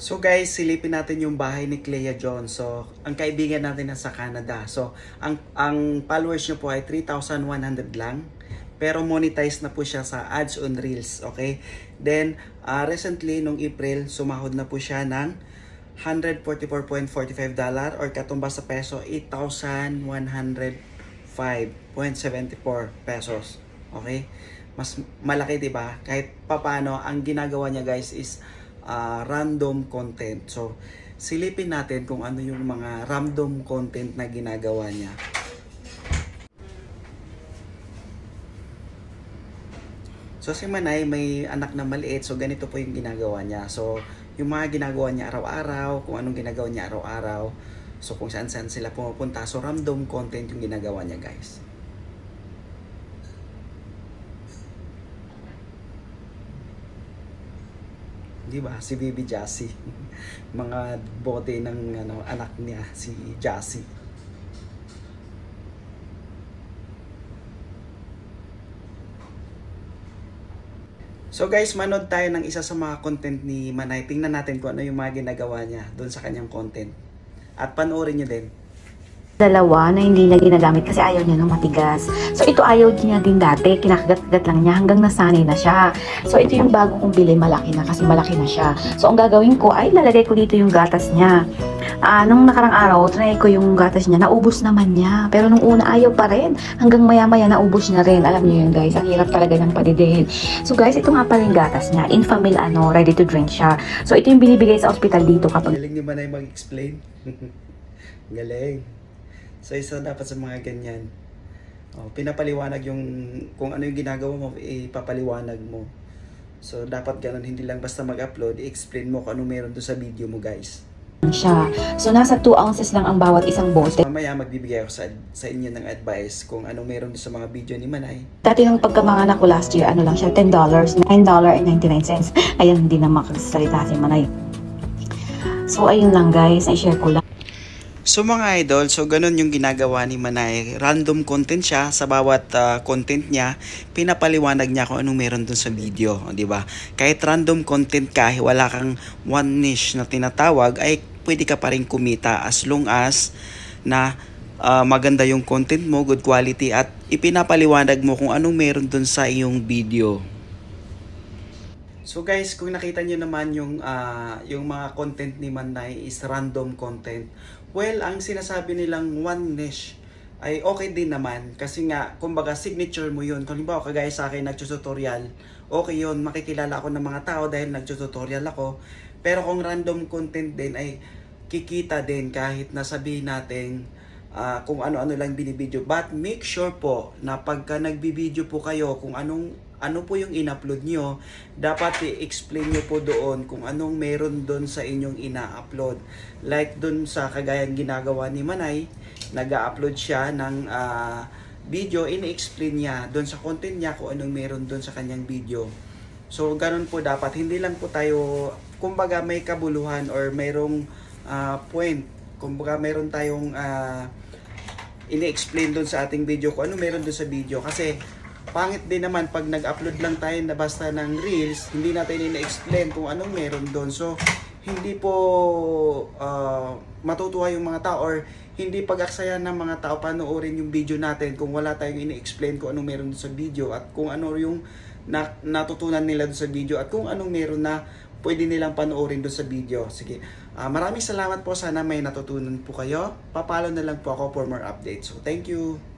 So guys, silipin natin yung bahay ni Clea Jones. So, ang kaibigan natin nasa Canada. So, ang ang followers niyo po ay 3,100 lang. Pero monetize na po siya sa ads on Reels, okay? Then, uh, recently, nung April, sumahod na po siya ng $144.45 or katumbas sa peso, 8,105.74 pesos. Okay? Mas malaki, 'di ba? Kahit papano ang ginagawa niya, guys, is uh, random content. So, silipin natin kung ano yung mga random content na ginagawa niya. So si Manay may anak na maliit, so ganito po yung ginagawa niya. So yung mga ginagawa niya araw-araw, kung anong ginagawa niya araw-araw, so kung saan-saan sila pumupunta, so random content yung ginagawa niya guys. Di ba? Si Baby Jassy. mga bote ng ano, anak niya, si Jassy. So guys, manood tayo ng isa sa mga content ni Manay. Tingnan natin kung ano yung mga ginagawa niya doon sa kanyang content. At panoorin niyo din. Dalawa na hindi na ginagamit kasi ayaw niya nung matigas. So ito ayaw niya din dati, kinakagat-gat lang niya hanggang nasanay na siya. So ito yung bago kong bili, malaki na kasi malaki na siya. So ang gagawin ko ay lalagay ko dito yung gatas niya. Ah, nung nakarang araw, try ko yung gatas niya, naubos naman niya. Pero nung una ayaw pa rin, hanggang maya-maya naubos niya rin. Alam niyo yun guys, ang hirap talaga ng padidihin. So guys, ito nga pala yung gatas niya. Infamil ano, ready to drink siya. So ito yung binibigay sa ospital dito kapag Galing ni Manay mag-explain. Galing. So isa dapat sa mga ganyan. Oh, pinapaliwanag yung kung ano yung ginagawa mo, ipapaliwanag mo. So dapat ganun, hindi lang basta mag-upload, i-explain mo kung ano meron doon sa video mo guys. siya. So nasa 2 ounces lang ang bawat isang bote. Mamaya magbibigay ako sa, sa inyo ng advice kung anong meron sa mga video ni Manay. Dati nung pagkamanganak ko last year, ano lang siya, $10, $9.99. Ayan, hindi na makagsalita si Manay. So, ayun lang guys, i-share ko lang. So mga idol, so ganun yung ginagawa ni Manay. Random content siya sa bawat ah, content niya, pinapaliwanag niya kung anong meron dun sa video, di ba? Kahit random content ka, wala kang one niche na tinatawag, ay pwede ka pa rin kumita as long as na ah, maganda yung content mo, good quality at ipinapaliwanag mo kung anong meron dun sa iyong video. So guys, kung nakita niyo naman yung ah, yung mga content ni Manay is random content. Well, ang sinasabi nilang one niche ay okay din naman kasi nga kumbaga signature mo yun. Kung halimbawa kagaya sa akin nagtututorial, okay yun, makikilala ako ng mga tao dahil nagtututorial ako. Pero kung random content din ay kikita din kahit nasabihin natin ah, kung ano-ano lang binibideo. But make sure po na pagka nagbibideo po kayo kung anong ano po yung in-upload nyo, dapat i-explain nyo po doon kung anong meron doon sa inyong ina-upload. Like doon sa kagayang ginagawa ni Manay, nag-upload siya ng ah, video, in-explain niya doon sa content niya kung anong meron doon sa kanyang video. So, ganun po dapat. Hindi lang po tayo, kumbaga may kabuluhan or mayroong ah, point. Kumbaga meron tayong ah, ini-explain doon sa ating video kung ano meron doon sa video. Kasi, pangit din naman pag nag-upload lang tayo na basta ng reels, hindi natin ina-explain kung anong meron doon. So, hindi po ah, matutuwa yung mga tao or hindi pag-aksayan ng mga tao panoorin yung video natin kung wala tayong ini-explain kung anong meron sa video at kung ano yung na, natutunan nila doon sa video at kung anong meron na pwede nilang panoorin doon sa video. Sige, Ah, maraming salamat po. Sana may natutunan po kayo. Papalo na lang po ako for more updates. So, thank you.